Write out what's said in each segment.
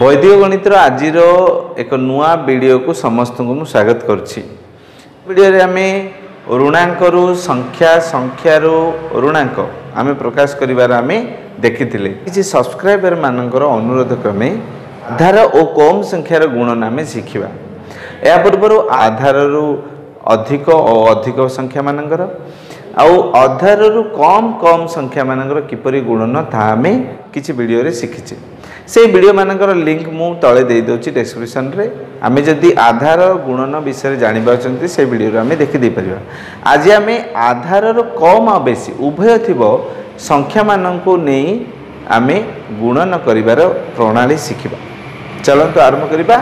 ବୈଦିକ ଗଣିତର ଆଜିର ଏକ ନୂଆ ଭିଡ଼ିଓକୁ ସମସ୍ତଙ୍କୁ ମୁଁ ସ୍ୱାଗତ କରୁଛି। ଭିଡ଼ିଓରେ ଆମେ ଋଣାଙ୍କରୁ ସଂଖ୍ୟା ସଂଖ୍ୟାରୁ ଋଣାଙ୍କ ଆମେ ପ୍ରକାଶ କରିବାର ଆମେ ଦେଖିଥିଲେ। କିଛି ସବସ୍କ୍ରାଇବର ମାନଙ୍କର ଅନୁରୋଧ କ୍ରମେ ଆଧାର ଓ କମ୍ ସଂଖ୍ୟାର ଗୁଣନ ଆମେ ଶିଖିବା। ଏହା ପୂର୍ବରୁ ଆଧାରରୁ ଅଧିକ ଓ ଅଧିକ ସଂଖ୍ୟା ମାନଙ୍କର ଆଉ ଅଧାରରୁ କମ୍ କମ୍ ସଂଖ୍ୟା ମାନଙ୍କର କିପରି ଗୁଣନ ତାହା ଆମେ କିଛି ଭିଡ଼ିଓରେ ଶିଖିଛେ। ସେଇ ଭିଡ଼ିଓ ମାନଙ୍କର ଲିଙ୍କ ମୁଁ ତଳେ ଦେଇଦେଉଛି ଡେସ୍କ୍ରିପସନରେ। ଆମେ ଯଦି ଆଧାର ଗୁଣନ ବିଷୟରେ ଜାଣିପାରୁଛନ୍ତି ସେ ଭିଡ଼ିଓରୁ ଆମେ ଦେଖିଦେଇପାରିବା ଆଜି ଆମେ ଆଧାରରୁ କମ୍ ଆଉ ବେଶୀ ଉଭୟ ଥିବ ସଂଖ୍ୟାମାନଙ୍କୁ ନେଇ ଆମେ ଗୁଣନ କରିବାର ପ୍ରଣାଳୀ ଶିଖିବା। ଚାଲନ୍ତୁ ଆରମ୍ଭ କରିବା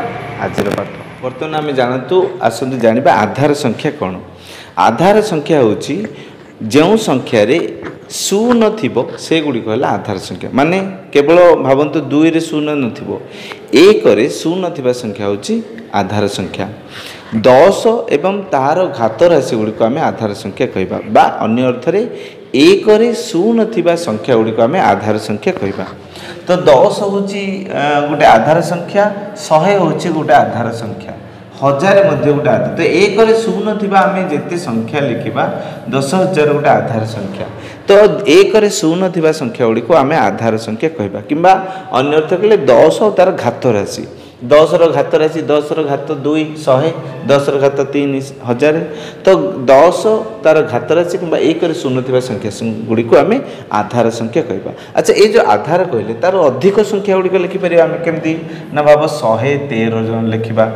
ଆଜିର ପାଠ। ବର୍ତ୍ତମାନ ଆମେ ଜାଣନ୍ତୁ ଆସନ୍ତୁ ଜାଣିବା ଆଧାର ସଂଖ୍ୟା କ'ଣ? ଆଧାର ସଂଖ୍ୟା ହେଉଛି ଯେଉଁ ସଂଖ୍ୟାରେ ଶୂନ ଥିବ ସେଗୁଡ଼ିକ ହେଲା ଆଧାର ସଂଖ୍ୟା। ମାନେ କେବଳ ଭାବନ୍ତୁ ଦୁଇରେ ଶୂନ ନଥିବ ଏକରେ ଶୂନ ଥିବା ସଂଖ୍ୟା ହେଉଛି ଆଧାର ସଂଖ୍ୟା। ଦଶ ଏବଂ ତାହାର ଘାତ ରାଶି ଗୁଡ଼ିକୁ ଆମେ ଆଧାର ସଂଖ୍ୟା କହିବା ବା ଅନ୍ୟ ଅର୍ଥରେ ଏକରେ ଶୂନ ଥିବା ସଂଖ୍ୟା ଗୁଡ଼ିକୁ ଆମେ ଆଧାର ସଂଖ୍ୟା କହିବା। ତ ଦଶ ହେଉଛି ଗୋଟେ ଆଧାର ସଂଖ୍ୟା ଶହେ ହେଉଛି ଗୋଟେ ଆଧାର ସଂଖ୍ୟା। ହଜାର ମଧ୍ୟ ଗୋଟେ ଆଧାର। ତ ଏକରେ ଶୂନ ଥିବା ଆମେ ଯେତେ ସଂଖ୍ୟା ଲେଖିବା ଦଶ ହଜାର ଗୋଟେ ଆଧାର ସଂଖ୍ୟା। ତ ଏକରେ ଶୂନ ଥିବା ସଂଖ୍ୟା ଗୁଡ଼ିକୁ ଆମେ ଆଧାର ସଂଖ୍ୟା କହିବା। କିମ୍ବା ଅନ୍ୟ ଅର୍ଥ କହିଲେ ଦଶ ଆଉ ତା'ର ଘାତ ରାଶି। ଦଶର ଘାତ ରାଶି ଦଶର ଘାତ ଦୁଇ ଶହେ ଦଶର ଘାତ ତିନି ହଜାର। ତ ଦଶ ତା'ର ଘାତ ରାଶି କିମ୍ବା ଏକରେ ଶୂନ ଥିବା ସଂଖ୍ୟା ଗୁଡ଼ିକୁ ଆମେ ଆଧାର ସଂଖ୍ୟା କହିବା। ଆଚ୍ଛା ଏଇ ଯେଉଁ ଆଧାର କହିଲେ ତା'ର ଅଧିକ ସଂଖ୍ୟା ଗୁଡ଼ିକ ଲେଖିପାରିବା ଆମେ କେମିତି? ନା ଭାବ ଶହେ ତେର ଜଣ ଲେଖିବା।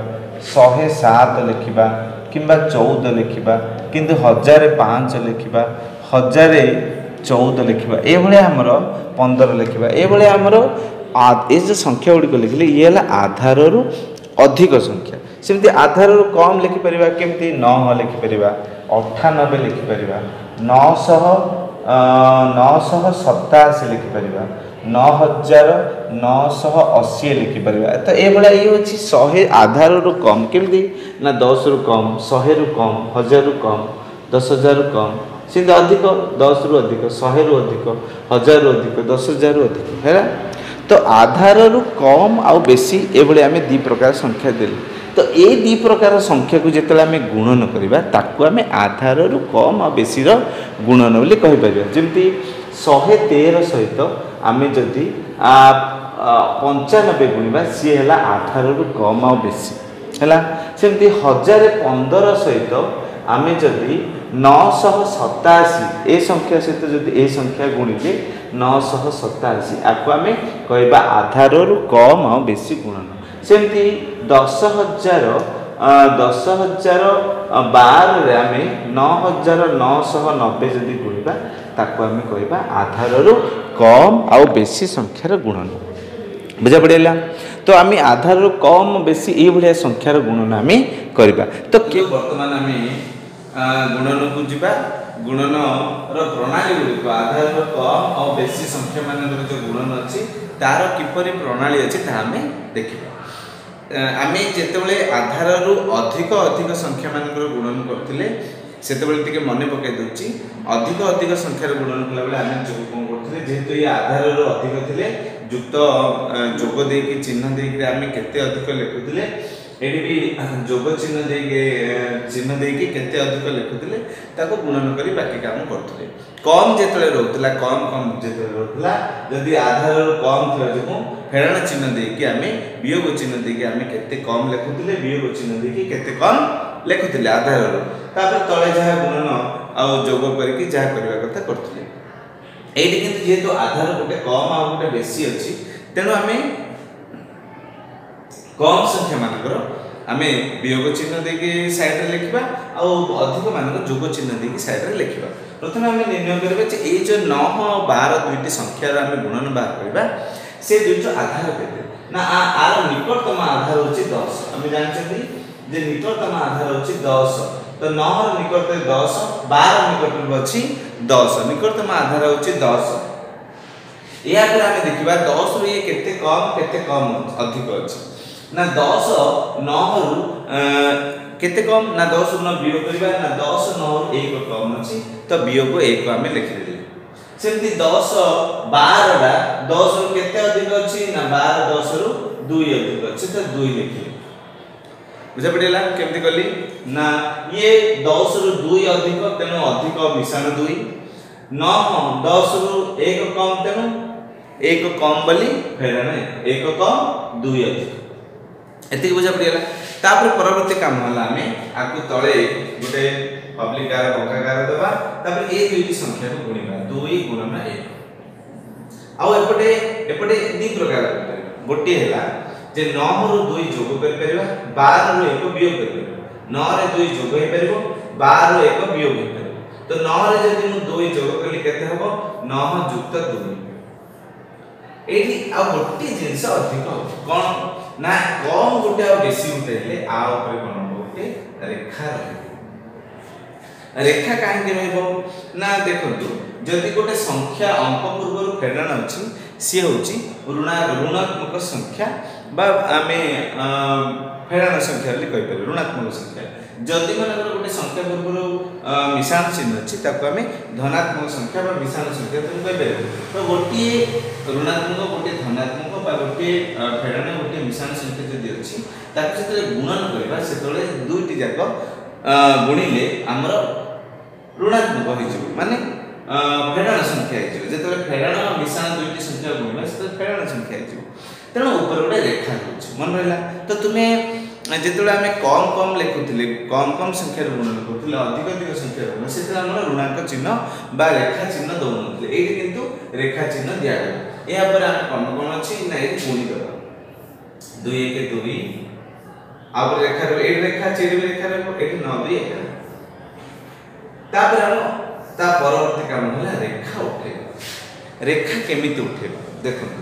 ଶହେ ସାତ ଲେଖିବା କିମ୍ବା ଚଉଦ ଲେଖିବା କିନ୍ତୁ ହଜାରେ ପାଞ୍ଚ ଲେଖିବା ହଜାରେ ଚଉଦ ଲେଖିବା ଏଭଳିଆ ଆମର ପନ୍ଦର ଲେଖିବା ଏଭଳିଆ ଆମର ଏ ଯେଉଁ ସଂଖ୍ୟା ଗୁଡ଼ିକ ଲେଖିଲେ ଇଏ ହେଲା ଆଧାରରୁ ଅଧିକ ସଂଖ୍ୟା। ସେମିତି ଆଧାରରୁ କମ୍ ଲେଖିପାରିବା କେମିତି? ନଅ ଲେଖିପାରିବା ଅଠାନବେ ଲେଖିପାରିବା ନଅଶହ ନଅଶହ ସତାଅଶୀ ଲେଖିପାରିବା। ନଅ ହଜାର ନଅଶହ ଅଶୀ ଲେଖିପାରିବା। ତ ଏଭଳିଆ ଇଏ ହେଉଛି ଶହେ ଆଧାରରୁ କମ୍ କେମିତି? ନା ଦଶରୁ କମ୍ ଶହେରୁ କମ୍ ହଜାରରୁ କମ୍ ଦଶ ହଜାରରୁ କମ୍? ସେମିତି ଅଧିକ ଦଶରୁ ଅଧିକ ଶହେରୁ ଅଧିକ ହଜାରରୁ ଅଧିକ ଦଶ ହଜାରରୁ ଅଧିକ ହେଲା? ତ ଆଧାରରୁ କମ୍ ଆଉ ବେଶୀ ଏଭଳି ଆମେ ଦୁଇ ପ୍ରକାର ସଂଖ୍ୟା ଦେଲେ। ତ ଏଇ ଦୁଇ ପ୍ରକାର ସଂଖ୍ୟାକୁ ଯେତେବେଳେ ଆମେ ଗୁଣନ କରିବା ତାକୁ ଆମେ ଆଧାରରୁ କମ୍ ଆଉ ବେଶୀର ଗୁଣନ ବୋଲି କହିପାରିବା। ଯେମିତି ଶହେ ତେର ସହିତ ଆମେ ଯଦି ପଞ୍ଚାନବେ ଗୁଣିବା ସିଏ ହେଲା ଆଧାରରୁ କମ୍ ଆଉ ବେଶୀ। ହେଲା ସେମିତି ହଜାରେ ପନ୍ଦର ସହିତ ଆମେ ଯଦି ନଅଶହ ସତାଅଶୀ ଏ ସଂଖ୍ୟା ସହିତ ଯଦି ଏ ସଂଖ୍ୟା ଗୁଣିଲେ ନଅଶହ ସତାଅଶୀ ଆକୁ ଆମେ କହିବା ଆଧାରରୁ କମ୍ ଆଉ ବେଶୀ ଗୁଣନ। ସେମିତି ଦଶ ହଜାର ଦଶ ହଜାର ବାରରେ ଆମେ ନଅ ହଜାର ନଅଶହ ନବେ ଯଦି ଗୁଣିବା ତାକୁ ଆମେ କହିବା ଆଧାରରୁ କମ୍ ଆଉ ବେଶୀ ସଂଖ୍ୟାର ଗୁଣନ ବୁଝା ପଡ଼ିଲା ତ ଆମେ ଆଧାରରୁ କମ୍ ବେଶୀ ଏଇଭଳିଆ ସଂଖ୍ୟାର ଗୁଣନ ଆମେ କରିବା। ତ ବର୍ତ୍ତମାନ ଆମେ ଗୁଣନକୁ ଯିବା। ଗୁଣନର ପ୍ରଣାଳୀ ଗୁଡ଼ିକ ଆଧାରର କମ୍ ଆଉ ବେଶୀ ସଂଖ୍ୟା ମାନଙ୍କର ଯେଉଁ ଗୁଣନ ଅଛି ତାର କିପରି ପ୍ରଣାଳୀ ଅଛି ତାହା ଆମେ ଦେଖିବା। ଆମେ ଯେତେବେଳେ ଆଧାରରୁ ଅଧିକ ଅଧିକ ସଂଖ୍ୟା ମାନଙ୍କର ଗୁଣନ କରୁଥିଲେ ସେତେବେଳେ ଟିକେ ମନେ ପକାଇ ଦେଉଛି। ଅଧିକ ଅଧିକ ସଂଖ୍ୟାର ଗୁଣନ କଲାବେଳେ ଆମେ ଯୋଗ କ'ଣ କରୁଥିଲେ ଯେହେତୁ ଏଇ ଆଧାରରୁ ଅଧିକ ଥିଲେ ଯୁକ୍ତ ଯୋଗ ଦେଇକି ଚିହ୍ନ ଦେଇକି ଆମେ କେତେ ଅଧିକ ଲେଖୁଥିଲେ ଏଠି ବି ଯୋଗ ଚିହ୍ନ ଦେଇକି ଚିହ୍ନ ଦେଇକି କେତେ ଅଧିକ ଲେଖୁଥିଲେ ତାକୁ ଗୁଣନ କରି ବାକି କାମ କରୁଥିଲେ। କମ୍ ଯେତେବେଳେ ରହୁଥିଲା କମ୍ କମ୍ ଯେତେବେଳେ ରହୁଥିଲା ଯଦି ଆଧାରରୁ କମ୍ ଥିବା ଯୋଗୁଁ ଫେରାଣ ଚିହ୍ନ ଦେଇକି ଆମେ ବିୟୋଗ ଚିହ୍ନ ଦେଇକି ଆମେ କେତେ କମ୍ ଲେଖୁଥିଲେ ବିୟୋଗ ଚିହ୍ନ ଦେଇକି କେତେ କମ୍ ଲେଖୁଥିଲେ ଆଧାରରୁ। ତାପରେ ତଳେ ଯାହା ଗୁଣନ ଆଉ ଯୋଗ କରିକି ଯାହା କରିବା କଥା କରୁଥିଲେ। ଏଇଠି କିନ୍ତୁ ଯେହେତୁ ଆଧାର ଗୋଟେ କମ୍ ଆଉ ଗୋଟେ ବେଶୀ ଅଛି ତେଣୁ ଆମେ କମ୍ ସଂଖ୍ୟା ମାନଙ୍କର ଆମେ ବିୟୋଗ ଚିହ୍ନ ଦେଇକି ସାଇଡ଼ରେ ଲେଖିବା ଆଉ ଅଧିକ ମାନଙ୍କର ଯୋଗ ଚିହ୍ନ ଦେଇକି ସାଇଡ଼ରେ ଲେଖିବା। ପ୍ରଥମେ ଆମେ ନିର୍ଣ୍ଣୟ କରିବା ଯେ ଏଇ ଯେଉଁ ନଅ ବାର ଦୁଇଟି ସଂଖ୍ୟାର ଆମେ ଗୁଣନ ବାହାର କରିବା। ସେ ଦୁଇଟିର ଆଧାର କେତେ ନା ଆର ନିକଟତମ ଆଧାର ହେଉଛି ଦଶ ଆମେ ଜାଣିଛନ୍ତି ଯେ ନିକଟତମ ଆଧାର ହେଉଛି ଦଶ ତ ନଅର ନିକଟରେ ଦଶ ବାର ନିକଟରେ ଅଛି ଦଶ ନିକଟତମ ଆଧାର ହେଉଛି ଦଶ ଏହାପରେ ଆମେ ଦେଖିବା ଦଶରୁ ଇଏ କେତେ କମ୍ କେତେ କମ୍ ଅଧିକ ଅଛି ନା ଦଶ ନଅରୁ କେତେ କମ୍ ନା ଦଶରୁ ନଅ ବିୟୋଗ କରିବା ନା ଦଶ ନଅରୁ ଏକ କମ୍ ଅଛି ତ ବିୟୋଗ ଏକ ଆମେ ଲେଖିଦେଲେ ସେମିତି ଦଶ ବାରଟା ଦଶରୁ କେତେ ଅଧିକ ଅଛି ନା ବାର ଦଶରୁ ଦୁଇ ଅଧିକ ଅଛି? ତ ଦୁଇ ଲେଖିଲି ବୁଝାପଡ଼ିଲା? କେମିତି କଲି? ନା ଇଏ ଦଶରୁ ଦୁଇ ଅଧିକ ତେଣୁ ଅଧିକ ମିଶାଣ ଦୁଇ। ନଅ ଦଶରୁ ଏକ କମ୍ ତେଣୁ ଏକ କମ୍ ବୋଲି ଫେରାଣ ଏକ କମ୍ ଦୁଇ ଅଧିକ। ଏତିକି ବୁଝାପଡ଼ିଗଲା। ତାପରେ ପରବର୍ତ୍ତୀ କାମ ହେଲା ଆମେ ଆକୁ ତଳେ ଗୋଟେ पब्लिक गार बका गार दबा तब एक युति संख्या को गुणीबा 2 गुणन 1 आउ एपटे एपटे दी प्रकार गोटी हैला जे 9 रु 2 जोग कर परबा 12 रु 1 वियोग कर परबा। 9 रे 2 जोग हे परबो 12 रु 1 वियोग हे परबो। तो 9 रे जदि मु 2 जोग करले केते हबो 9 युक्त 2 एही आ गोटी जिंस अधिक कोन? ना, कोन गोटे आ बेसी उठेले आ ऊपर कोन गोटे रेखा रहै ରେଖା କାହିଁକି ରହିବ ନା ଦେଖନ୍ତୁ ଯଦି ଗୋଟେ ସଂଖ୍ୟା ଅଙ୍କ ପୂର୍ବରୁ ଫେଡ଼ାଣ ଅଛି ସିଏ ହେଉଛି ଋଣା ଋଣାତ୍ମକ ସଂଖ୍ୟା ବା ଆମେ ଫେଡ଼ାଣ ସଂଖ୍ୟା ବୋଲି କହିପାରିବୁ ଋଣାତ୍ମକ ସଂଖ୍ୟା। ଯଦି ମନେକର ଗୋଟେ ସଂଖ୍ୟା ପୂର୍ବରୁ ମିଶାଣ ଚିହ୍ନ ଅଛି ତାକୁ ଆମେ ଧନାତ୍ମକ ସଂଖ୍ୟା ବା ମିଶାଣ ସଂଖ୍ୟା ତାକୁ କହିପାରିବୁ। ତ ଗୋଟିଏ ଋଣାତ୍ମକ ଗୋଟିଏ ଧନାତ୍ମକ ବା ଗୋଟିଏ ଫେଡ଼ାଣ ଗୋଟିଏ ମିଶାଣ ସଂଖ୍ୟା ଯଦି ଅଛି ତାକୁ ଯେତେବେଳେ ଗୁଣନ କରିବା ସେତେବେଳେ ଦୁଇଟି ଯାକ ଗୁଣିଲେ ଆମର ଋଣାତ୍ମକ ହେଇଯିବ ମାନେ ଫେଡ଼ାଣ ସଂଖ୍ୟା ହେଇଯିବ ଯେତେବେଳେ ଫେଡ଼ାଣ ମିଶାଣ ଦୁଇଟି ସଂଖ୍ୟା ଗୁଣିବା ସେତେବେଳେ ଫେଡ଼ାଣ ସଂଖ୍ୟା ହେଇଯିବ ତେଣୁ ଉପରେ ଗୋଟେ ରେଖା ହେଉଛି ମନେ ରହିଲା ତ ତୁମେ ଯେତେବେଳେ ଆମେ କମ୍ କମ୍ ଲେଖୁଥିଲେ କମ୍ କମ୍ ସଂଖ୍ୟାରେ ଗୁଣନ କରୁଥିଲେ ଅଧିକ ଅଧିକ ସଂଖ୍ୟାରେ ଗୁଣ ସେତେବେଳେ ଆମର ଋଣାଙ୍କ ଚିହ୍ନ ବା ରେଖା ଚିହ୍ନ ଦେଉନଥିଲେ। ଏଇଠି କିନ୍ତୁ ରେଖା ଚିହ୍ନ ଦିଆଗଲା। ଏହାପରେ ଆମେ କ'ଣ କ'ଣ ଅଛି ନା ଏଇଠି ଗୁଣି ଦେବା ଦୁଇ ଏକ ଦୁଇ ଆଉ ରେଖା ରହିବ ଏଇଠି ରେଖା ଅଛି ଏଇଠି ରେଖା ରହିବ ଏଇଠି ନଅ ଦୁଇ ଏକ। ତାପରେ ଆମ ତା ପରବର୍ତ୍ତୀ କାମ ହେଲା ରେଖା ଉଠେଇବା। ରେଖା କେମିତି ଉଠେଇବା? ଦେଖନ୍ତୁ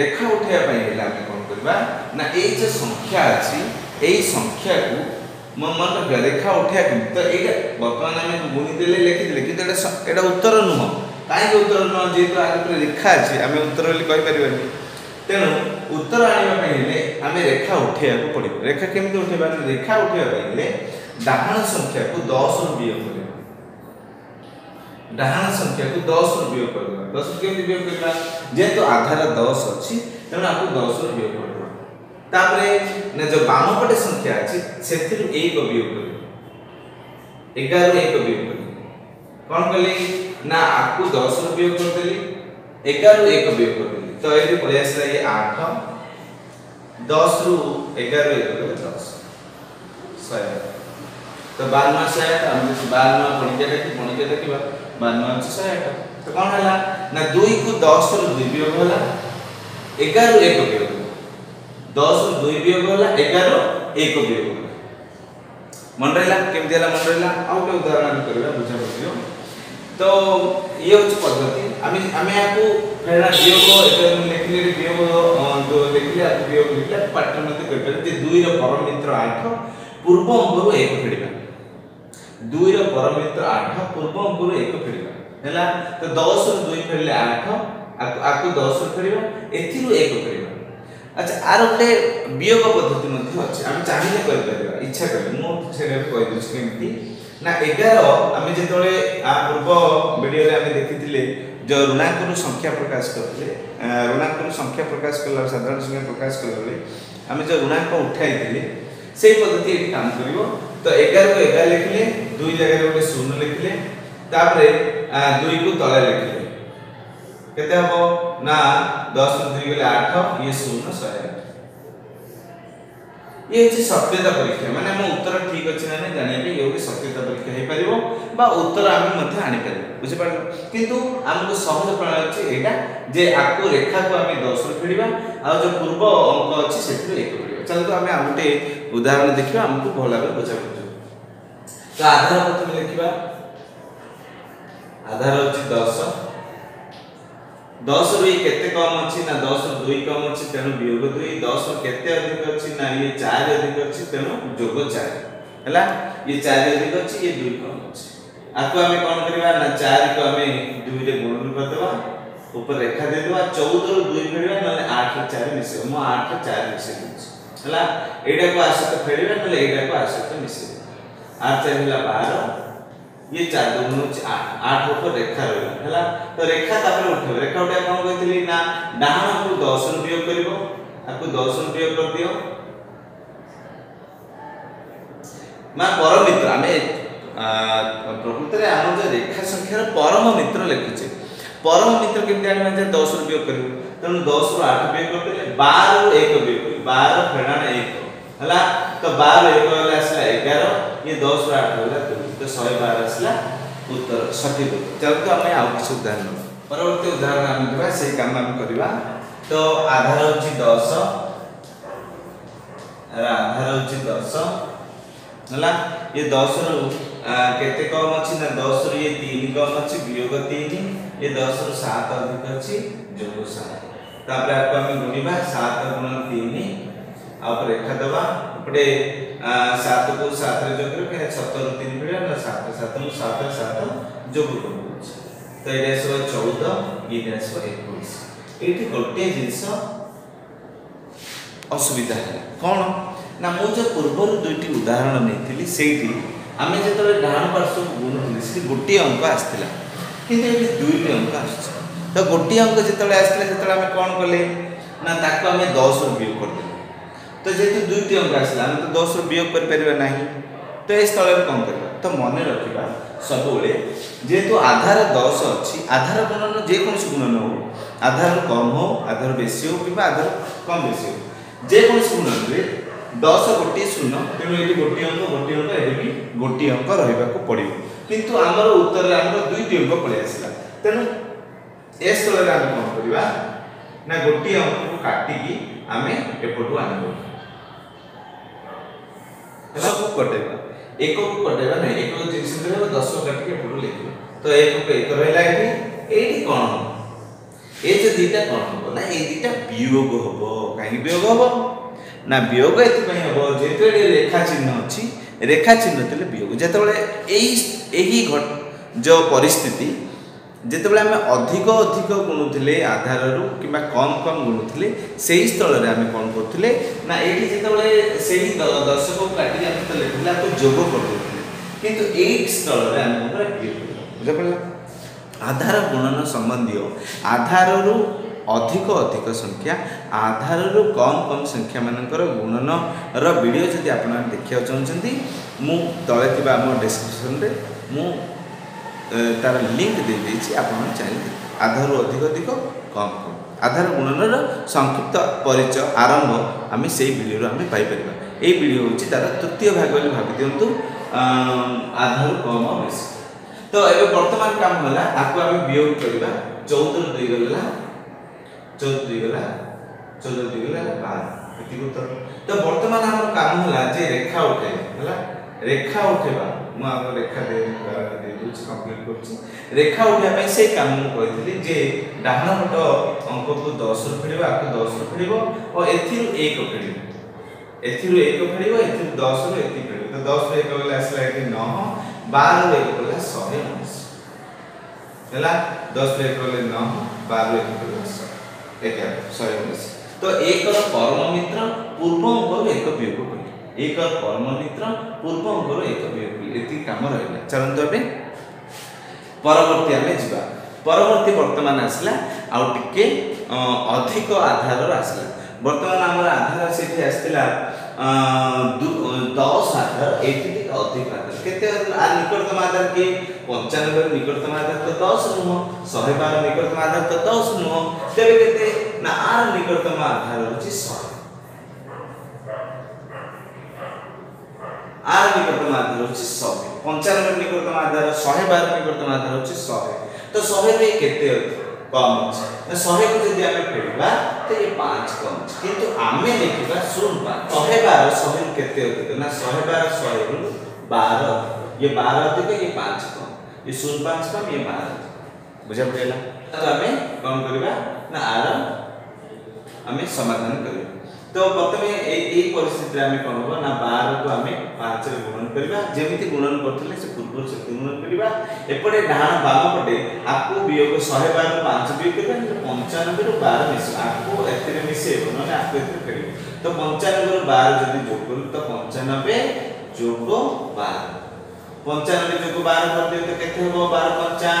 ରେଖା ଉଠେଇବା ପାଇଁ ହେଲେ ଆମେ କ'ଣ କରିବା? ନା ଏଇ ଯେ ସଂଖ୍ୟା ଅଛି ଏଇ ସଂଖ୍ୟାକୁ ମନେ ରଖିବା ରେଖା ଉଠେଇବା କେମିତି? ତ ଏଇଟା ବର୍ତ୍ତମାନ ଆମେ ଗୁଣିଦେଲେ ଲେଖିଦେଲେ କିନ୍ତୁ ଏଇଟା ଏଇଟା ଉତ୍ତର ନୁହଁ। କାହିଁକି ଉତ୍ତର ନୁହଁ? ଯେହେତୁ ଆଗରେ ରେଖା ଅଛି ଆମେ ଉତ୍ତର ବୋଲି କହିପାରିବାନି। ତେଣୁ ଉତ୍ତର ଆଣିବା ପାଇଁ ହେଲେ ଆମେ ରେଖା ଉଠାଇବାକୁ ପଡ଼ିବ। ରେଖା କେମିତି ଉଠାଇବା? ରେଖା ଉଠାଇବା ପାଇଁ ହେଲେ ଡାହାଣ ସଂଖ୍ୟାକୁ ଦଶରୁ ବିୟୋଗ କରିବା। ଡାହାଣ ସଂଖ୍ୟାକୁ ଦଶରୁ ବିୟୋଗ କରିବା। ଦଶରୁ କେମିତି ବିୟୋଗ କରିବା? ଯେହେତୁ ଆଧାର ଦଶ ଅଛି ତେଣୁ ଆକୁ ଦଶରୁ ବିୟୋଗ କରିବା ତାପରେ ନା ଯେଉଁ ବାମ ପଟେ ସଂଖ୍ୟା ଅଛି ସେଥିରୁ ଏକ ବିୟୋଗ କରିବା। ଏଗାରରୁ ଏକ ବିୟୋଗ କରିବା। କ'ଣ କଲି? ନା ଆକୁ ଦଶରୁ ବିୟୋଗ କରିଦେଲି ଏଗାରରୁ ଏକ ବିୟୋଗ କରିଦେଲି। तो ये આસલા એ આઠ દસ दस। એગાર એકલું દસ શહે તો બારમા શહે આઠ બારમા પડી જાય પડી જાય બારમા અંશ तो कौन है ना दुई को दस रु दुई वियोग एगार एक वियोग दस रु दुई वियोग एगार एक वियोग मन रहा केमी मन रहा आउ गोटे उदाहरण आम कर बुझा पड़ो ଆଉ ଗୋଟେ ଉଦାହରଣ ଆମେ କରିବା ବୁଝା ପଡ଼ିବ ତ ଇଏ ହେଉଛି ପଦ୍ଧତି ଆମେ ଆମେ ୟାକୁ ଫେରା ବିୟୋଗ ଏବେ ମୁଁ ଲେଖିଲି ଏଠି ବିୟୋଗ ଲେଖିଲି ଆକୁ ବିୟୋଗ ଲେଖିଲି ଆକୁ ପାଠ ମଧ୍ୟ କରିପାରିବି ଯେ ଦୁଇର ପରମିତ୍ର ଆଠ ପୂର୍ବ ଅଙ୍କରୁ ଏକ ଫେଡ଼ିବା ଦୁଇର ପରମିତ୍ର ଆଠ ପୂର୍ବ ଅଙ୍କରୁ ଏକ ଫେଡ଼ିବା ହେଲା ତ ଦଶରୁ ଦୁଇ ଫେରିଲେ ଆଠ ଆକୁ ଆକୁ ଦଶରୁ ଫେରିବା ଏଥିରୁ ଏକ ଫେରିବା ଆଚ୍ଛା ଆର ଗୋଟେ ବିୟୋଗ ପଦ୍ଧତି ମଧ୍ୟ ଅଛି ଆମେ ଚାହିଁଲେ କରିପାରିବା ଇଚ୍ଛା କଲେ ମୁଁ ସେଇଟା ବି କହିଦେଉଛି କେମିତି ନା ଏଗାର ଆମେ ଯେତେବେଳେ ଆ ପୂର୍ବ ଭିଡ଼ିଓରେ ଆମେ ଦେଖିଥିଲେ ଯେଉଁ ଋଣାଙ୍କରୁ ସଂଖ୍ୟା ପ୍ରକାଶ କରିଥିଲେ ଋଣାଙ୍କରୁ ସଂଖ୍ୟା ପ୍ରକାଶ କଲା ସାଧାରଣ ସଂଖ୍ୟା ପ୍ରକାଶ କଲାବେଳେ ଆମେ ଯେଉଁ ଋଣାଙ୍କ ଉଠାଇଥିଲେ ସେଇ ପଦ୍ଧତି ଏଠି କାମ କରିବ। ତ ଏଗାରକୁ ଏଗାର ଲେଖିଲେ ଦୁଇ ଜାଗାରେ ଗୋଟେ ଶୂନ ଲେଖିଲେ ତାପରେ ଦୁଇକୁ ତଳେ ଲେଖିଲେ। କେତେ ହବ? ନା ଦଶ ଦୁଇ ଗଲେ ଆଠ ଇଏ ଶୂନ ଶହେ ଆଠ। ये हूँ सत्यता परीक्षा मैंने आम उत्तर ठीक अच्छे ना नहीं जानापी ये गोटे सत्यता परीक्षा हो पार बा उत्तर आम आनीपर बुझीपार कितु आमको सहज प्रणाली अच्छे यहाँ जे आपको रेखा को आम दस रु फेड़ा आ जो पूर्व अंक अच्छे से एक फेड़ा चलो आम आउ गोटे उदाहरण देखा आमको भल भाव बुझा पड़ू तो आधार प्रथम लिखा आधार हूँ दस ଦଶ ରୁ କେତେ କମ୍ ଅଛି ନା ଦଶ ରୁ ଦୁଇ କମ୍ ଅଛି ତେଣୁ ବିয়োଗ ଦୁଇ ଦଶ ରୁ କେତେ ଅଧିକ ଅଛି ନା ଇଏ ଚାରି ଅଧିକ ଅଛି ତେଣୁ ଯୋଗ ଚାରି। ହେଲା ଇଏ ଚାରି ଅଧିକ ଅଛି ଇଏ ଦୁଇ କମ୍ ଅଛି। ଆକୁ ଆମେ କ'ଣ କରିବା ନା ଚାରିକୁ ଆମେ ଦୁଇରେ ଗୁଣନ କରିଦେବା ଉପରେ ରେଖା ଦେଇଦେବା ଚଉଦରୁ ଦୁଇ ଫେରିବା ନହେଲେ ଆଠ ଚାରି ମିଶେଇବା ମୁଁ ଆଠ ଚାରି ମିଶେଇ ଦେଉଛି। ହେଲା ଏଇଟାକୁ ଆ ସହିତ ଫେରିବା ନହେଲେ ଏଇଟାକୁ ଆ ସହିତ ମିଶେଇବା ଆଠ ଚାରି ହେଲା ବାର ये चार दून आठ। आठ उपर रेखा रहा, है तो रेखा तापर उठे रेखा उठे कौन कही ना डाण को दस रु वियोग कर दस रु कर दियो। मा परम मित्र आम प्रकृत आम जो रेखा संख्यार परम मित्र लिखुचे। परम मित्र केमती आने जे दस रु वियोग कर तेणु दस रु आठ वियोग करदे बार रु एक वियोग कर बार फेणाण एक। है तो बार एक आसला एगार, ये दस रु आठ होगा दुई તો ଶହେ ବାର ଆସିଲା ଉତ୍ତର ସଠିକ ତେଣୁ ଆମେ ଆଉ କିଛି ଉଦାହରଣ ନେବା ପରବର୍ତ୍ତୀ ଉଦାହରଣ ଆମେ ନେବା ସେଇ କାମ ଆମେ କରିବା ତ ଆଧାର ହେଉଛି ଦଶ ଆଧାର ହେଉଛି ଦଶ ହେଲା ଇଏ ଦଶରୁ କେତେ କମ୍ ଅଛି ନା ଦଶରୁ ଇଏ ତିନି କମ୍ ଅଛି ବିୟୋଗ ତିନି ଇଏ ଦଶରୁ ସାତ ଅଧିକ ଅଛି ଯୋଗ ସାତ ତାପରେ ଆକୁ ଆମେ ଗୁଣିବା ସାତ ଗୁଣ ତିନି ଆଉ ରେଖା ଦେବା ଗୋଟେ ସାତକୁ ସାତରେ ଯୋଗ କରିବେ ସତରୁ ତିନି ଫେରିବା ସାତ ସାତକୁ ସାତ ସାତ ଯୋଗ କରୁଛି ତ ଏଇଟା ଆସିବ ଚଉଦ ଏଇଟା ଆସିବ ଏକୋଇଶ ଏଇଠି ଗୋଟିଏ ଜିନିଷ ଅସୁବିଧା ହେଲା। କ'ଣ? ନା ମୁଁ ଯେଉଁ ପୂର୍ବରୁ ଦୁଇଟି ଉଦାହରଣ ନେଇଥିଲି ସେଇଠି ଆମେ ଯେତେବେଳେ ଡାହାଣ ପାର୍ଶ୍ୱକୁ ଗୁଣୁଥିଲେ ସେଠି ଗୋଟିଏ ଅଙ୍କ ଆସିଥିଲା। କିନ୍ତୁ ଏଠି ଦୁଇଟି ଅଙ୍କ ଆସୁଛି। ତ ଗୋଟିଏ ଅଙ୍କ ଯେତେବେଳେ ଆସିଥିଲା ସେତେବେଳେ ଆମେ କ'ଣ କଲେ? ନା ତାକୁ ଆମେ ଦଶରୁ ବିୟୋଗ କରିଦେଲେ। ଆସିଲା ଆମେ ତ ଦଶରୁ ବିয়োଗ କରିପାରିବା ନାହିଁ। ତ ଏ ସ୍ଥଳରେ କ'ଣ କରିବା? ତ ମନେ ରଖିବା ସବୁବେଳେ ଯେହେତୁ ଆଧାର ଦଶ ଅଛି ଆଧାର ଗୁଣନ ଯେକୌଣସି ଗୁଣନ ହଉ ଆଧାର କମ୍ ହଉ ଆଧାର ବେଶୀ ହଉ କିମ୍ବା ଆଧାର କମ୍ ବେଶୀ ହଉ ଯେକୌଣସି ଗୁଣନରେ ଦଶ ଗୋଟିଏ ଶୂନ ତେଣୁ ଏଠି ଗୋଟିଏ ଅଙ୍କ ଗୋଟିଏ ଅଙ୍କ ଏଠି ବି ଗୋଟିଏ ଅଙ୍କ ରହିବାକୁ ପଡ଼ିବ। କିନ୍ତୁ ଆମର ଉତ୍ତରରେ ଆମର ଦୁଇଟି ଅଙ୍କ ପଳେଇ ଆସିଲା। ତେଣୁ ଏ ସ୍ଥଳରେ ଆମେ କ'ଣ କରିବା? ନା ଗୋଟିଏ ଅଙ୍କକୁ କାଟିକି ଆମେ ଏପଟୁ ଆଣିବୁ ସବୁ କଟେଇବା। ଏକକୁ କଟେଇବା ନାହିଁ ଏକ ଜିନିଷ ଧରିବା ଦଶ କାଟିକି ଏପଟୁ ଲେଖିବା। ତ ଏକକୁ ଏକ ରହିଲା ଏଠି ଏଇଠି କ'ଣ ହବ? ଏ ଯେଉଁ ଦୁଇଟା କ'ଣ ହବ? ନା ଏଇ ଦୁଇଟା ବିୟୋଗ ହବ କାହିଁକି ବିୟୋଗ ହବ? ନା ବିୟୋଗ ଏଥିପାଇଁ ହବ ଯେହେତୁ ଏଠି ରେଖା ଚିହ୍ନ ଅଛି ରେଖା ଚିହ୍ନ ଥିଲେ ବିୟୋଗ। ଯେତେବେଳେ ଏଇ ଏହି ଯେଉଁ ପରିସ୍ଥିତି ଯେତେବେଳେ ଆମେ ଅଧିକ ଅଧିକ ଗୁଣୁଥିଲେ ଆଧାରରୁ କିମ୍ବା କମ୍ କମ୍ ଗୁଣୁଥିଲେ ସେହି ସ୍ଥଳରେ ଆମେ କ'ଣ କରୁଥିଲେ? ନା ଏଇଠି ଯେତେବେଳେ ସେହି ଦର୍ଶକକୁ କାଟିକି ଆମେ ଯେତେବେଳେ ଲେଖୁଥିଲେ ଆମେ ଯୋଗ କରିଦେଉଥିଲେ। କିନ୍ତୁ ଏଇ ସ୍ଥଳରେ ଆମେ କ'ଣ ବୁଝିପାରିଲ ଆଧାର ଗୁଣନ ସମ୍ବନ୍ଧୀୟ ଆଧାରରୁ ଅଧିକ ଅଧିକ ସଂଖ୍ୟା ଆଧାରରୁ କମ୍ କମ୍ ସଂଖ୍ୟା ମାନଙ୍କର ଗୁଣନର ଭିଡ଼ିଓ ଯଦି ଆପଣମାନେ ଦେଖିବାକୁ ଚାହୁଁଛନ୍ତି ମୁଁ ତଳେ ଥିବା ଆମ ଡେସ୍କ୍ରିପସନରେ ମୁଁ ତାର ଲିଙ୍କ ଦେଇଦେଇଛି ଆପଣମାନେ ଚାହିଁଲେ ଆଧାରରୁ ଅଧିକ ଅଧିକ କମ୍ କମ୍। ଆଧାର ଗୁଣନର ସଂକ୍ଷିପ୍ତ ପରିଚୟ ଆରମ୍ଭ ଆମେ ସେଇ ଭିଡ଼ିଓରୁ ଆମେ ପାଇପାରିବା। ଏଇ ଭିଡ଼ିଓ ହେଉଛି ତାର ତୃତୀୟ ଭାଗ ବୋଲି ଭାବି ଦିଅନ୍ତୁ। ଆଧାରରୁ କମ୍ ବେଶୀ। ତ ଏବେ ବର୍ତ୍ତମାନ କାମ ହେଲା ଆକୁ ଆମେ ବିୟୋଗ କରିବା। ଚଉଦରୁ ଦୁଇ ଗଲା ଚଉଦ ଦୁଇ ଗଲା ଚଉଦ ଦୁଇ ଗଲା ବାର। ଏତିକି ଉତ୍ତର। ତ ବର୍ତ୍ତମାନ ଆମର କାମ ହେଲା ଯେ ରେଖା ଉଠେଇବା ହେଲା? ରେଖା ଉଠେଇବା। ମୁଁ ଆମ ରେଖା ଦେଇଦେଉଛି କମ୍ପ୍ଲିଟ୍ କରୁଛି। ରେଖା ଉଠେଇବା ପାଇଁ ସେଇ କାମ ମୁଁ କହିଥିଲି ଯେ ଡାହାଣ ପଟ ଅଙ୍କକୁ ଦଶରୁ ଫେଡ଼ିବ ଆକୁ ଦଶରୁ ଫେଡ଼ିବ ଓ ଏଥିରୁ ଏକ ଫେଡ଼ିବ ଏଥିରୁ ଏକ ଫେଡ଼ିବ ଏଥିରୁ ଦଶରୁ ଏତିକି ଫେଡ଼ିବ ତ ଦଶରୁ ଏକ ଗଲେ ଆସିଲା ଏଠି ନଅ ବାରରୁ ଏକ ଗଲା ଶହେ ଉଣେଇଶ ହେଲା ଦଶରୁ ଏକ ଗଲେ ନଅ ବାରରୁ ଏକ ଗଲା ଶହେ। ଏଗାର ଶହେ ଉଣେଇଶ ତ ଏକର ପରମ ମିତ୍ର ପୂର୍ବ ଅଙ୍କରୁ ଏକ ବିୟୋଗ କଲି ଏକର ପରମ ମିତ୍ର ପୂର୍ବ ଅଙ୍କରୁ ଏକ ବିୟୋଗ କଲି ଏତିକି କାମ ରହିଲା। ଚାଲନ୍ତୁ ଏବେ ପରବର୍ତ୍ତୀ ଆମେ ଯିବା। ପରବର୍ତ୍ତୀ ବର୍ତ୍ତମାନ ଆସିଲା ଆଉ ଟିକେ ଅଧିକ ଆଧାରର ଆସିଲା। ବର୍ତ୍ତମାନ ଆମର ଆଧାର ସେଠି ଆସିଥିଲା ଦଶ ଆଧାର ଏଇଠି ଟିକେ ଅଧିକ ଆଧାର। କେତେ ଆ ନିକଟତମ ଆଧାର କିଏ? ପଞ୍ଚାନବେ ନିକଟତମ ଆଧାର ତ ଦଶ ନୁହଁ ଶହେ ବାର ନିକଟତମ ଆଧାର ତ ଦଶ ନୁହଁ। ତେବେ କେତେ? ନା ଆର ନିକଟତମ ଆଧାର ହେଉଛି ଶହେ। ଆର ନିକଟତମ ଆଧାର ହେଉଛି ଶହେ ପଞ୍ଚାନବେ ନିକଟତମ ଆଧାର ଶହେ ବାର ନିକଟତମ ଆଧାର ହେଉଛି ଶହେ ତ ଶହେରେ କେତେ କମ୍ ଅଛି ନା ଶହେକୁ ଯଦି ଆମେ ଫେରିବା ତ ଏ ପାଞ୍ଚ କମ୍ ଅଛି କିନ୍ତୁ ଆମେ ଲେଖିବା ଶୂନ ପାଞ୍ଚ ଶହେ ବାର ଶହେରୁ କେତେ ଅଧିକ ନା ଶହେ ବାର ଶହେରୁ ବାର ଇଏ ବାର ଅଧିକ ଇଏ ପାଞ୍ଚ କମ୍ ଇଏ ଶୂନ ପାଞ୍ଚ କମ୍ ଇଏ ବାର ବୁଝା ପଡ଼ିଲା ତ ଆମେ କ'ଣ କରିବା ନା ଆର ଆମେ ସମାଧାନ କରିବା तो प्रथम परिस्थिति आम कौन हम ना बार को आम पाँच गुणन करमती गुणन करते पूर्व शक्ति गुणन करपटे डाण बाम आपको वियोग शहे बार पाँच वियोग कर पंचानबे रु बार मिश आपको एतिर ना आपको कर तो पंचानबे रु बार जब जोग करूँ तो पंचानबे जोग बार पंचानबे जोग बार कर दिए तो कैसे बार पंचा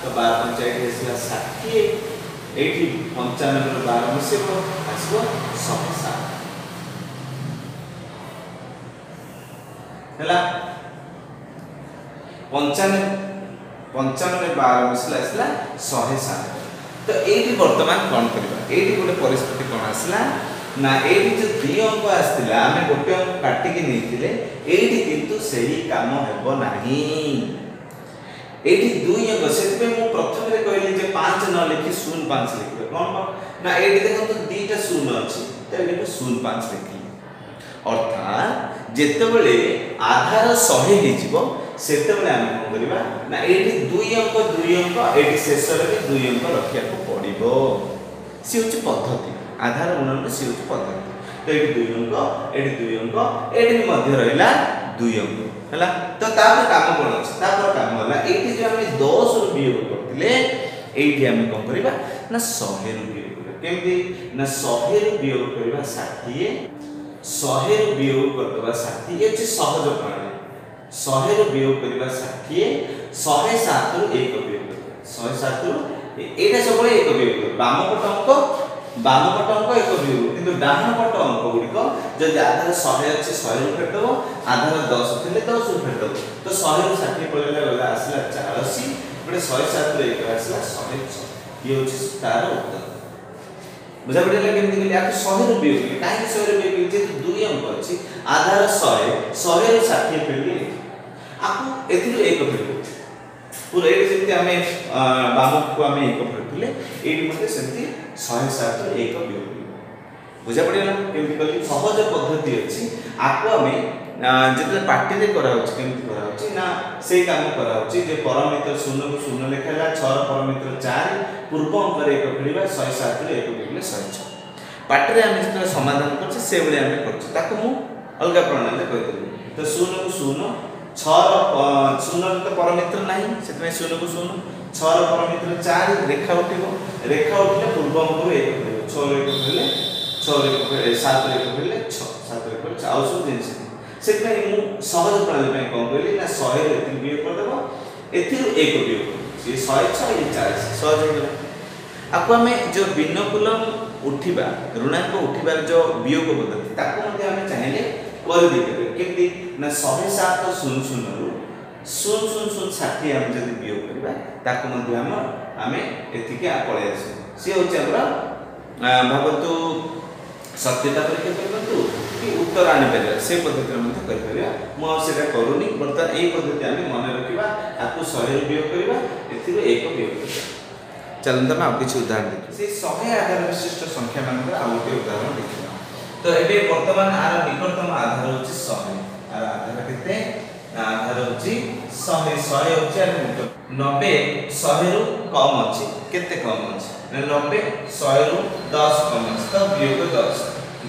तो बार पंचा ये ये पंचानबे रु बार मिसेब ଆସିବ ଶହେ ସାତ ହେଲା। ପଞ୍ଚାନବେ ପଞ୍ଚାନବେ ବାର ମିଶିଲା ଆସିଲା ଶହେ ସାତ। ତ ଏଇଠି ବର୍ତ୍ତମାନ କ'ଣ କରିବା? ଏଇଠି ଗୋଟେ ପରିସ୍ଥିତି କ'ଣ ଆସିଲା? ନା ଏଇଠି ଯୋଉ ଦୁଇ ଅଙ୍କ ଆସିଥିଲା ଆମେ ଗୋଟେ ଅଙ୍କ କାଟିକି ନେଇଥିଲେ ଏଇଠି କିନ୍ତୁ ସେହି କାମ ହେବ ନାହିଁ। ଏଇଠି ଦୁଇ ଅଙ୍କ ସେଥିପାଇଁ ମୁଁ ପ୍ରଥମରେ କହିଲି ଯେ ପାଞ୍ଚ ନ ଲେଖି ଶୂନ ପାଞ୍ଚ ଲେଖିବେ। କ'ଣ କ'ଣ? ନା ଏଇଠି ଦେଖନ୍ତୁ ଦୁଇଟା ଶୂନ ଅଛି ତ ଏଇଠି ମୁଁ ଶୂନ ପାଞ୍ଚ ଲେଖିଲି ଅର୍ଥାତ୍ ଯେତେବେଳେ ଆଧାର ଶହେ ହେଇଯିବ ସେତେବେଳେ ଆମେ କ'ଣ କରିବା ନା ଏଇଠି ଦୁଇ ଅଙ୍କ ଦୁଇ ଅଙ୍କ ଏଇଠି ଶେଷରେ ବି ଦୁଇ ଅଙ୍କ ରଖିବାକୁ ପଡ଼ିବ ସିଏ ହେଉଛି ପଦ୍ଧତି ଆଧାର ଗୁଣନ ସିଏ ହେଉଛି ପଦ୍ଧତି ତ ଏଇଠି ଦୁଇ ଅଙ୍କ ଏଇଠି ଦୁଇ ଅଙ୍କ ଏଇଠି ବି ମଧ୍ୟ ରହିଲା ଦୁଇ ଅଙ୍କ ହେଲା ତ ତାପରେ କାମ କ'ଣ ଅଛି ତାପରେ କାମ ହେଲା ଏଇଠି ଯୋଉ ଆମେ ଦଶରୁ ବିୟୋଗ କରିଥିଲେ ଏଇଠି ଆମେ କ'ଣ କରିବା ନା ଶହେରୁ ବିୟୋଗ କରିବା କେମିତି? ନା ଶହେରୁ ବିୟୋଗ କରିବା ଷାଠିଏ ଶହେରୁ ବିୟୋଗ କରିଦେବା ଷାଠିଏ ଏ ହେଉଛି ସହଜ ପ୍ରଣାଳୀ। ଶହେରୁ ବିୟୋଗ କରିବା ଷାଠିଏ ଶହେ ସାତରୁ ଏକ ବିୟୋଗ କରିବା। ଶହେ ସାତରୁ ଏ- ଏଇଟା ସବୁବେଳେ ଏକ ବିୟୋଗ କରିବା। ବାମ ପଟ ଅଙ୍କ ବାମ ପଟ ଅଙ୍କ ଏକ ବିୟୋଗ କିନ୍ତୁ ଡାହାଣ ପଟ ଅଙ୍କ ଗୁଡ଼ିକ ଯଦି ଆଧାର ଶହେ ଅଛି ଶହେରୁ ଫେରିଦେବ ଆଧାର ଦଶ ଥିଲେ ଦଶରୁ ଫେରିଦେବ ତ ଶହେରୁ ଷାଠିଏ ପଳେଇଲା ଗଲା ଆସିଲା ଚାଳିଶ ଗୋଟେ ଶହେ ସାତରୁ ଏକ ଆସିଲା ଶହେ ଛଅ। ଇଏ ହେଉଛି ତାର ଉତ୍ତର। ବୁଝାପଡ଼ିଲା କେମିତି କହିଲି ଆକୁ ଶହେରୁ ବିୟୋଗ କଲି କାହିଁକି ଶହେରୁ ବିୟୋଗ କଲି ଯେହେତୁ ଦୁଇ ଅଙ୍କ ଅଛି ଆଧାର ଶହେ ଶହେରୁ ଷାଠିଏ ଫେରିଲି ଆକୁ ଏଥିରୁ ଏକ ଫେରିବୁ ପୁରା ଏଇଠି ଯେମିତି ଆମେ ଅ, ବାମକୁ ଆମେ ଏକ ଫେରୁଥିଲେ ଏଇଠି ମଧ୍ୟ ସେମିତି ଶହେ ସାତରୁ ଏକ ବିୟୋଗ କଲି ବୁଝାପଡ଼ିଲା କେମିତି କଲି ସହଜ ପଦ୍ଧତି ଅଛି ଆକୁ ଆମେ ଆ, ଯେତେବେଳେ ପାଟିରେ କରାହେଉଛି କେମିତି କରାହେଉଛି? ନା ସେଇ କାମ କରାହେଉଛି ଯେ ପରମିତ୍ର ଶୂନକୁ ଶୂନ ଲେଖା ହେଲା ଛଅର ପରମିତ୍ର ଚାରି ପୂର୍ବ ଅଙ୍କରେ ଏକ ଫେରିବା ଶହେ ସାତରୁ ଏକ ଫେରିଲେ ଶହେ ଛଅ। ପାଟିରେ ଆମେ ଯେତେବେଳେ ସମାଧାନ କରୁଛେ ସେଇଭଳି ଆମେ କରୁଛୁ। ତାକୁ ମୁଁ ଅଲଗା ପ୍ରଣାଳୀରେ କହିଦେବି। ତ ଶୂନକୁ ଶୂନ ଛଅର ଶୂନର ତ ପରମିତ୍ର ନାହିଁ ସେଥିପାଇଁ ଶୂନକୁ ଶୂନ ଛଅର ପରମିତ୍ର ଚାରି ରେଖା ଉଠିବ। ରେଖା ଉଠିଲେ ପୂର୍ବ ଅଙ୍କରୁ ଏକ ଫେରିବ ଛଅରୁ ଏକ ଫେରିଲେ ଛଅରୁ ଏକ ସାତରୁ ଏକ ଫେରିଲେ ଛଅ ସାତରୁ ଏକ। ଆଉ ସବୁ ଜିନିଷ। ସେଥିପାଇଁ ମୁଁ ସହଜ ପ୍ରଣାଳୀ ପାଇଁ କ'ଣ କହିଲି ନା ଶହେରୁ ଏତିକି ବିୟୋଗ କରିଦେବ। ଏଥିରୁ ଏକ ବିୟୋଗ କରିବ ସିଏ ଶହେ ଛଅ ଇଏ ଚାଳିଶ ସହଜ ହେଇଗଲା। ଆକୁ ଆମେ ଯେଉଁ ବିନକୁଲ ଉଠିବା ଋଣାଙ୍କ ଉଠିବାର ଯେଉଁ ବିୟୋଗ ପଦ୍ଧତି ତାକୁ ମଧ୍ୟ ଆମେ ଚାହିଁଲେ କରିଦେଇପାରିବା କେମିତି? ନା ଶହେ ସାତ ଶୂନ ଶୂନରୁ ଶୂନ ଶୂନ ଶୂନ ଷାଠିଏ ଆମେ ଯଦି ବିୟୋଗ କରିବା ତାକୁ ମଧ୍ୟ ଆମ ଆମେ ଏତିକି ଆ- ପଳେଇ ଆସିବ। ସିଏ ହେଉଛି ଆମର ଆ, ଭାବନ୍ତୁ ସତ୍ୟତା ପରୀକ୍ଷା କରିପାରନ୍ତୁ କି ଉତ୍ତର ଆଣିପାରିବା ସେ ପଦ୍ଧତିରେ ମଧ୍ୟ କରିପାରିବା। ମୁଁ ଆଉ ସେଇଟା କରୁନି ବର୍ତ୍ତମାନ ଏଇ ପଦ୍ଧତି ଆମେ ମନେ ରଖିବା ଆକୁ ଶହେରୁ ବିୟୋଗ କରିବା ଏଥିରୁ ଏକ ବିୟୋଗ କରିବା। ଚାଲନ୍ତୁ ଆମେ ଆଉ କିଛି ଉଦାହରଣ ଦେଖିବା। ସେଇ ଶହେ ଆଧାର ବିଶିଷ୍ଟ ସଂଖ୍ୟା ମାନଙ୍କର ଆଉ ଗୋଟିଏ ଉଦାହରଣ ଦେଖିବା। ତ ଏବେ ବର୍ତ୍ତମାନ ଆର ନିକଟତମ ଆଧାର ହେଉଛି ଶହେ। ଆର ଆଧାର କେତେ? ଆଧାର ହେଉଛି ଶହେ ଶହେ ହେଉଛି ଆର ନିକଟ ନବେ ଶହେରୁ କମ୍ ଅଛି। କେତେ କମ୍ ଅଛି? ନବେ ଶହେରୁ ଦଶ କମ୍ ଅଛି। ତ ବିୟୋଗ ଦଶ।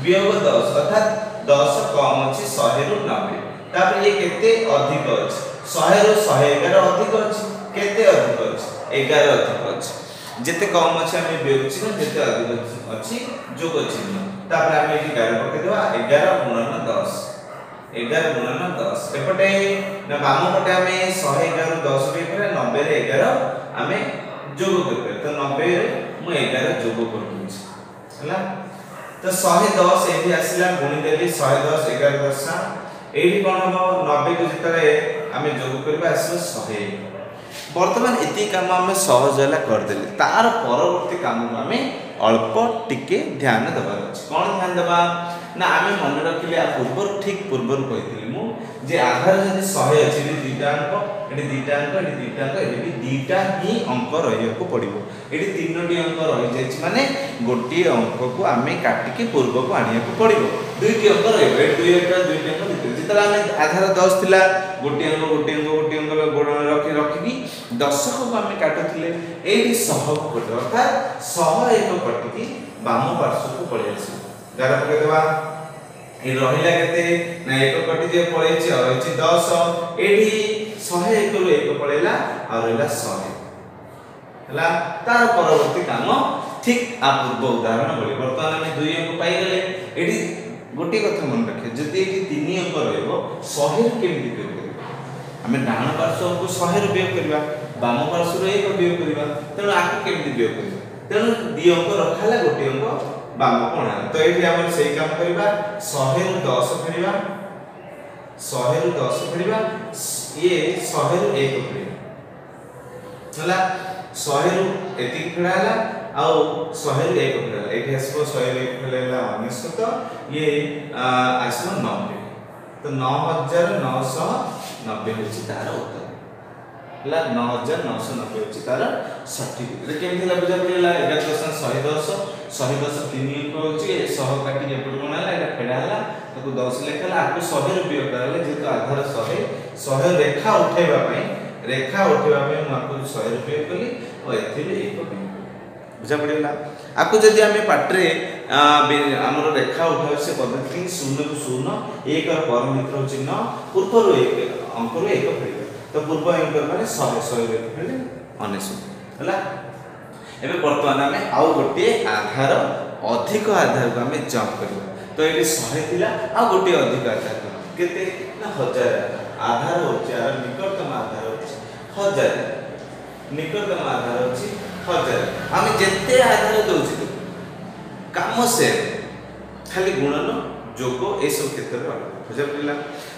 ବିୟୋଗ ଦଶ ଅର୍ଥାତ୍ ଦଶ କମ୍ ଅଛି ଶହେରୁ ନବେ। ତାପରେ ଇଏ କେତେ ଅଧିକ ଅଛି? ଶହେରୁ ଶହେ ଏଗାର ଅଧିକ ଅଛି? କେତେ ଅଧିକ ଅଛି? ଏଗାର ଅଧିକ ଅଛି। ଯେତେ କମ୍ ଅଛି ଆମେ ଚିହ୍ନ ଯେତେ ଅଧିକ ଅଛି ଯୋଗ ଚିହ୍ନ। ତାପରେ ଆମେ ଏଠି ଏଗାର ପକେଇଦେବା ଏଗାର ଗୁଣନ ଦଶ। ଏଗାର ଗୁଣନ ଦଶ। ଏପଟେ ବାମ ପଟେ ଆମେ ଶହେ ଏଗାର ଦଶ ଦେଇପାରିବା ନବେରେ ଏଗାର ଆମେ ଯୋଗ କରିପାରିବା। ତ ନବେରେ ମୁଁ ଏଗାର ଯୋଗ କରିଦେଉଛି। ହେଲା? তো 110 এটি আসিলা গুণি দেলি 110 11 দশা এইটি কোণ হব 90 কু যেতলে আমি যোগ করিবা আসবে 100 বর্তমান এতি কাম আমি সহজ হলা করদেলি তার পরবর্তী কাম আমি অল্প টিকে ধ্যান দেবার আছে কোন ধ্যান দেবা ନା ଆମେ ମନେ ରଖିଲେ ଆ ପୂର୍ବରୁ ଠିକ୍ ପୂର୍ବରୁ କହିଥିଲି ମୁଁ ଯେ ଆଧାର ଯଦି ଶହେ ଅଛି ଏଠି ଦୁଇଟା ଅଙ୍କ ଏଠି ଦୁଇଟା ଅଙ୍କ ଏଠି ଦୁଇଟା ଅଙ୍କ ଏଠି ଦୁଇଟା ହିଁ ଅଙ୍କ ରହିବାକୁ ପଡ଼ିବ। ଏଠି ତିନୋଟି ଅଙ୍କ ରହିଯାଇଛି ମାନେ ଗୋଟିଏ ଅଙ୍କକୁ ଆମେ କାଟିକି ପୂର୍ବକୁ ଆଣିବାକୁ ପଡ଼ିବ। ଦୁଇଟି ଅଙ୍କ ରହିବ। ଏଠି ଦୁଇ ଅଙ୍କ ଦୁଇଟି ଅଙ୍କ ଭିତରେ ଯେତେବେଳେ ଆମେ ଆଧାର ଦଶ ଥିଲା ଗୋଟିଏ ଅଙ୍କ ଗୋଟିଏ ଅଙ୍କ ଗୋଟିଏ ଅଙ୍କ ଗୋ- ରଖି ରଖିକି ଦଶକକୁ ଆମେ କାଟୁଥିଲେ ଏଇଠି ଶହକୁ କଟିବ। ଅର୍ଥାତ୍ ଶହ ଏକ କଟିକି ବାମ ପାର୍ଶ୍ୱକୁ ପଳେଇ ଆସିବ। ଗାର ପକେଇଦେବା। ଏଠି ରହିଲା କେତେ? ନା ଏକ କଟି ଯେ ପଳେଇଛି ରହିଛି ଦଶ। ଏଠି ଶହେ ଏକରୁ ଏକ ପଳେଇଲା ଆଉ ରହିଲା ଶହେ। ହେଲା ତାର ପରବର୍ତ୍ତୀ କାମ ଠିକ ଆ ପୂର୍ବ ଉଦାହରଣ ଭଳି ବର୍ତ୍ତମାନ ଆମେ ଦୁଇ ଅଙ୍କ ପାଇଗଲେ। ଏଠି ଗୋଟିଏ କଥା ମନେ ରଖିବେ ଯଦି ଏଠି ତିନି ଅଙ୍କ ରହିବ ଶହେରୁ କେମିତି ବିୟୋଗ କରିବ? ଆମେ ଡାହାଣ ପାର୍ଶ୍ୱକୁ ଶହେରୁ ବିୟୋଗ କରିବା ବାମ ପାର୍ଶ୍ୱରୁ ଏକ ବିୟୋଗ କରିବା ତେଣୁ ଆକୁ କେମିତି ବିୟୋଗ କରିବା? ତେଣୁ ଦି ଅଙ୍କ ରଖା ହେଲା ଗୋଟିଏ ଅଙ୍କ ବାମକୁ ଅଣାହେଲା ତ ଏଇଠି ଆମର ସେଇ କାମ କରିବା ଶହେରୁ ଦଶ ଫେରିବା ଶହେରୁ ଦଶ ଫେରିବା ଇଏ ଶହେରୁ ଏକ ଫେରିବା। ହେଲା ଶହେରୁ ଏତିକି ଫେରା ହେଲା ଆଉ ଶହେରୁ ଏକ ଫେରା ହେଲା। ଏଇଠି ଆସିବ ଶହେରୁ ଏକ ଫେରା ହେଲା ଅନେଶ୍ୱତ ଇଏ ଆ, ଆସିବ ନବେ। ତ ନଅ ହଜାର ନଅଶହ ନବେ ହେଉଛି ତାର ଉତ୍ତର। ହେଲା ନଅ ହଜାର ନଅଶହ ନବେ ହେଉଛି ତାର ସଠିକ ଉତ୍ତର। କେମିତି ହେଲା ବୁଝା ପଡ଼ିଗଲା ଏଗାର ଦଶ ଶହେ ଦଶ ଶହେ ଦଶ ତିନି ଅଙ୍କ ହେଉଛି ଏ ଶହ କାଟିକି ଏପଟେ କ'ଣ ହେଲା ଏଇଟା ଫେଡ଼ା ହେଲା ତାକୁ ଦଶ ଲେଖା ହେଲା ଆକୁ ଶହେରୁ ବିୟୋଗ କରାଗଲା ଯେହେତୁ ଆଧାର ଶହେ ଶହେ ରେଖା ଉଠେଇବା ପାଇଁ ରେଖା ଉଠେଇବା ପାଇଁ ମୁଁ ଆକୁ ଶହେରୁ ବିୟୋଗ କଲି ଓ ଏଥିରୁ ଏକ ବିୟୋଗ କଲି ବୁଝା ପଡ଼ିଗଲା। ଆକୁ ଯଦି ଆମେ ପାଟିରେ ଆ, ବି- ଆମର ରେଖା ଉଠାଉ ସେ ପଦ୍ଧତି ଶୂନକୁ ଶୂନ ଏକର ପରମିତ୍ର ଚିହ୍ନ ପୂର୍ବରୁ ଏକ ଅଙ୍କରୁ ଏକ ଫେରିବ ତ ପୂର୍ବ ଅଙ୍କର ମାନେ ଶହେ ଶହେ ଏକ ଫେରିଲେ ଅନେଶ୍ୱତ ହେଲା? ଏବେ ବର୍ତ୍ତମାନ ଆମେ ଆଉ ଗୋଟିଏ ଆଧାର ଅଧିକ ଆଧାରକୁ ଆମେ ଜମ୍ପ କରିବା। ତ ଏଠି ଶହେ ଥିଲା ଆଉ ଗୋଟିଏ ଅଧିକ ଆଧାର କରିବା କେତେ? ନା ହଜାର ଆଧାର। ହେଉଛି ଆର ନିକଟତମ ଆଧାର ହେଉଛି ହଜାର। ନିକଟତମ ଆଧାର ଅଛି ହଜାର। ଆମେ ଯେତେ ଆଧାର ଦେଉଛୁ କାମ ସେମ୍ ଖାଲି ଗୁଣନ ଯୋଗ ଏସବୁ କ୍ଷେତ୍ରରେ ଅଲଗା। ବୁଝା ପଡ଼ିଲା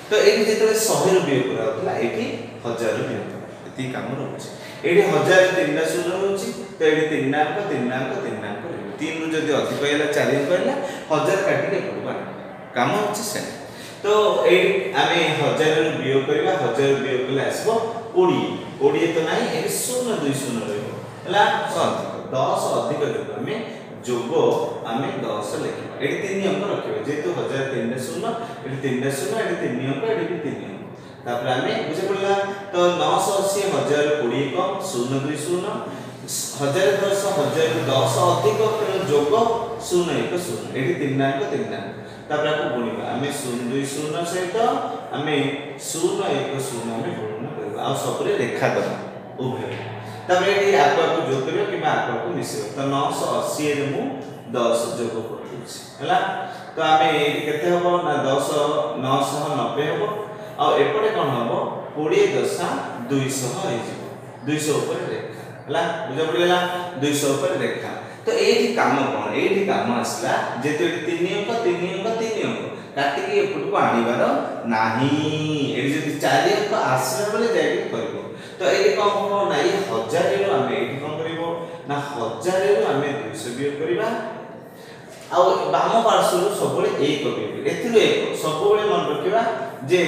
ତ ଏଇଠି ଯେତେବେଳେ ଶହେରୁ ବିୟୋଗ କରାଯାଉଥିଲା ଏଇଠି ହଜାରରୁ ବିୟୋଗ କରା ଏତିକି କାମ ରହୁଛି। এটি হাজার তিনটা শূন্য রয়েছে তো এটি তিন অঙ্ক তিন অঙ্ক তিন অঙ্ক তিন রু যদি অধিক হয়ে চারি অঙ্ক হলে হাজার কাটিকি এপটু বাড়ি কাম হচ্ছে সে তো এই আমি হাজার বিয়োগ করা হাজার বিয়োগ কলে আসব কোড়িয়ে কোড়িয়ে তো নাই এটি শূন্য দুই শূন্য রহব হল অধিক দশ অধিক যোগ আমি যোগ আমি দশ লিখবা এটি তিন অঙ্ক রাখবে যেহেতু হাজার তিনটা শূন্য এটি তিনটা শূন্য এটি তিন অঙ্ক এটি তিন অঙ্ক তারপরে আমি বুঝে পড়লাম ତ ନଅଶହ ଅଶୀ ହଜାର କୋଡ଼ିଏ କମ୍ ଶୂନ ଦୁଇ ଶୂନ ହଜାର ଦଶ ହଜାର ଦଶ ଅଧିକ ତେଣୁ ଯୋଗ ଶୂନ ଏକ ଶୂନ ଏଠି ତିନିଟା ଅଙ୍କ ତିନିଟା ଅଙ୍କ ତାପରେ ଆକୁ ଗୁଣିବା ଆମେ ଶୂନ ଦୁଇ ଶୂନ ସହିତ ଆମେ ଶୂନ ଏକ ଶୂନ ଆମେ ଗୁଣନ କରିବା। ଆଉ ସବୁରେ ରେଖା ଦେବା ଉଭୟ। ତାପରେ ଏଠି ଆକୁ ଆକୁ ଯୋଗ କରିବା କିମ୍ବା ଆକୁ ଆକୁ ମିଶେଇବା। ତ ନଅଶହ ଅଶୀରେ ମୁଁ ଦଶ ଯୋଗ କରିଦେଉଛି ହେଲା। ତ ଆମେ ଏଇଠି କେତେ ହବ ନା ଦଶ ନଅଶହ ନବେ ହବ। ଆଉ ଏପଟେ କ'ଣ ହବ? କୋଡ଼ିଏ ଦଶା ଦୁଇଶହ ହେଇଯିବ। ଦୁଇଶହ କ'ଣ? କାଟିକି ଏପଟକୁ ଆଣିବାର ନାହିଁ। ଏଠି ଯଦି ଚାରି ଅଙ୍କ ଆସିଲା ବେଳେ ଯାଇକି କରିବ। ତ ଏଇଠି କ'ଣ ହବ ନା ଏଇ ହଜାରରୁ ଆମେ ଏଇଠି କ'ଣ କରିବ? ନା ହଜାରରୁ ଆମେ ଦୁଇଶହ କରିବା। ଆଉ ବାମ ପାର୍ଶ୍ୱରୁ ସବୁବେଳେ ଏକ। ସବୁବେଳେ ମନେ ରଖିବା ଯେ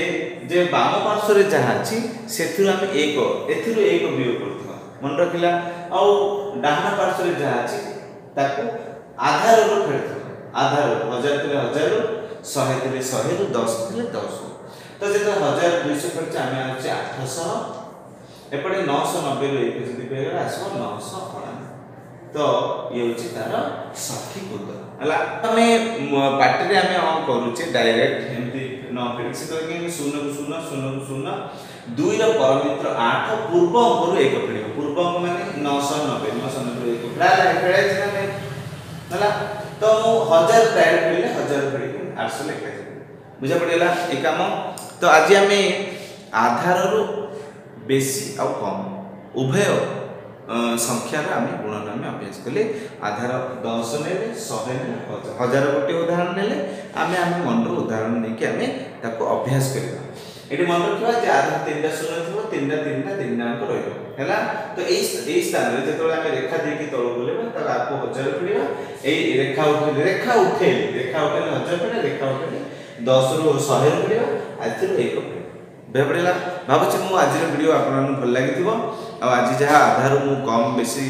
ଯେ ବାମ ପାର୍ଶ୍ୱରେ ଯାହା ଅଛି ସେଥିରୁ ଆମେ ଏକ ଏଥିରୁ ଏକ ବିୟୋଗ କରୁଥିବା। ମନେ ରଖିଲା ଆଉ ଡାହାଣ ପାର୍ଶ୍ୱରେ ଯାହା ଅଛି ତାକୁ ଆଧାରରୁ ଫେରୁଥିବା। ଆଧାର ହଜାର ଥିଲେ ହଜାରରୁ ଶହେ ଥିଲେ ଶହେରୁ ଦଶ ଥିଲେ ଦଶ। ତ ଯେତେବେଳେ ହଜାର ଦୁଇଶହ ଫେରୁଛି ଆମେ ଆସୁଛି ଆଠଶହ। ଏପଟେ ନଅଶହ ନବେରୁ ଏକ ଯଦି କହିଗଲା ଆସିବ ନଅଶହ ଅଣାନବେ। ତ ଇଏ ହେଉଛି ତାର ସଠିକ ଉତ୍ତର। ହେଲା ଆମେ ମ- ପାଟିରେ ଆମେ ଅନ୍ କରୁଛେ? ଡାଇରେକ୍ଟ ଏମିତି ନ ଫେରିକି ସେତେବେଳେ କେମିତି ଶୂନକୁ ଶୂନ ଶୂନକୁ ଶୂନ ଦୁଇର ପରମିତ୍ର ଆଠ ପୂର୍ବ ଅଙ୍କରୁ ଏକ ଫେରିବ। ପୂର୍ବ ଅଙ୍କ ମାନେ ନଅଶହ ନବେ ନଅଶହ ନବେରୁ ଏକ ଫେରା ଫେରାଇଛି ନା ନାହିଁ ହେଲା ତ ମୁଁ ହଜାର ଡାଇରେକ୍ଟ ଫେରିଲେ ହଜାର ଫେରିକି ଆଠଶହ ଲେଖାଯିବ ବୁଝା ପଡ଼ିଗଲା ଏ କାମ? ତ ଆଜି ଆମେ ଆଧାରରୁ ବେଶୀ ଆଉ କମ୍ ଉଭୟ ଅ, ସଂଖ୍ୟାର ଆମେ ଗୁଣନ ଆମେ ଅଭ୍ୟାସ କଲେ ଆଧାର ଦଶ ନେଲେ ଶହେ ନେଲେ ହଜାର ହଜାର ଗୋଟିଏ ଉଦାହରଣ ନେଲେ ଆମେ ଆମ ମନରୁ ଉଦାହରଣ ନେଇକି ଆମେ ତାକୁ ଅଭ୍ୟାସ କରିବା। ଏଠି ମନେ ରଖିବା ଯେ ଆଧାର ତିନିଟା ଶୂନ ଥିବ ତିନିଟା ତିନିଟା ତିନିଟା ଅଙ୍କ ରହିବ ହେଲା? ତ ଏଇ ଏଇ ସ୍ଥାନରେ ଯେତେବେଳେ ଆମେ ରେଖା ଦେଇକି ତଳକୁ ବୁଲେଇବା ତାକୁ ଆକୁ ହଜାର ଫେରିବା ଏଇ ରେଖା ଉଠେଇଲେ ରେଖା ଉଠେଇଲେ ରେଖା ଉଠେଇଲେ ହଜାର ଫେରିବା ରେଖା ଉଠେଇଲେ ଦଶରୁ ଶହେରୁ ଫେରିବା ଏଥିରୁ ଏକ ଫେରିବା ବେପଡ଼ିଲା ଭାବୁଛି ମୁଁ ଆଜିର ଭିଡ଼ିଓ ଆପଣମାନଙ୍କୁ ଭଲ ଲାଗିଥିବ? ଆଉ ଆଜି ଯାହା ଆଧାରରୁ ମୁଁ କମ୍ ବେଶୀ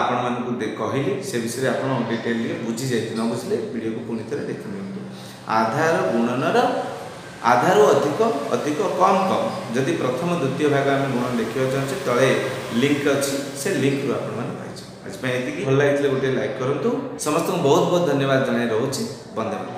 ଆପଣମାନଙ୍କୁ କହିଲି ସେ ବିଷୟରେ ଆପଣ ଡିଟେଲରେ ବୁଝି ଯାଇଥିଲେ ନ ବୁଝିଲେ ଭିଡ଼ିଓକୁ ପୁଣି ଥରେ ଦେଖି ନିଅନ୍ତୁ। ଆଧାର ଗୁଣନର ଆଧାରରୁ ଅଧିକ ଅଧିକ କମ୍ କମ୍। ଯଦି ପ୍ରଥମ ଦ୍ୱିତୀୟ ଭାଗ ଆମେ ଗୁଣ ଦେଖିବାକୁ ଚାହୁଁଛେ ତଳେ ଲିଙ୍କ ଅଛି ସେ ଲିଙ୍କରୁ ଆପଣମାନେ ପାଇଯିବେ। ଆଜି ପାଇଁ ଏତିକି। ଭଲ ଲାଗିଥିଲେ ଗୋଟେ ଲାଇକ୍ କରନ୍ତୁ। ସମସ୍ତଙ୍କୁ ବହୁତ ବହୁତ ଧନ୍ୟବାଦ ଜଣାଇ ରହୁଛି। ବନ୍ଦେ ମାତରମ୍।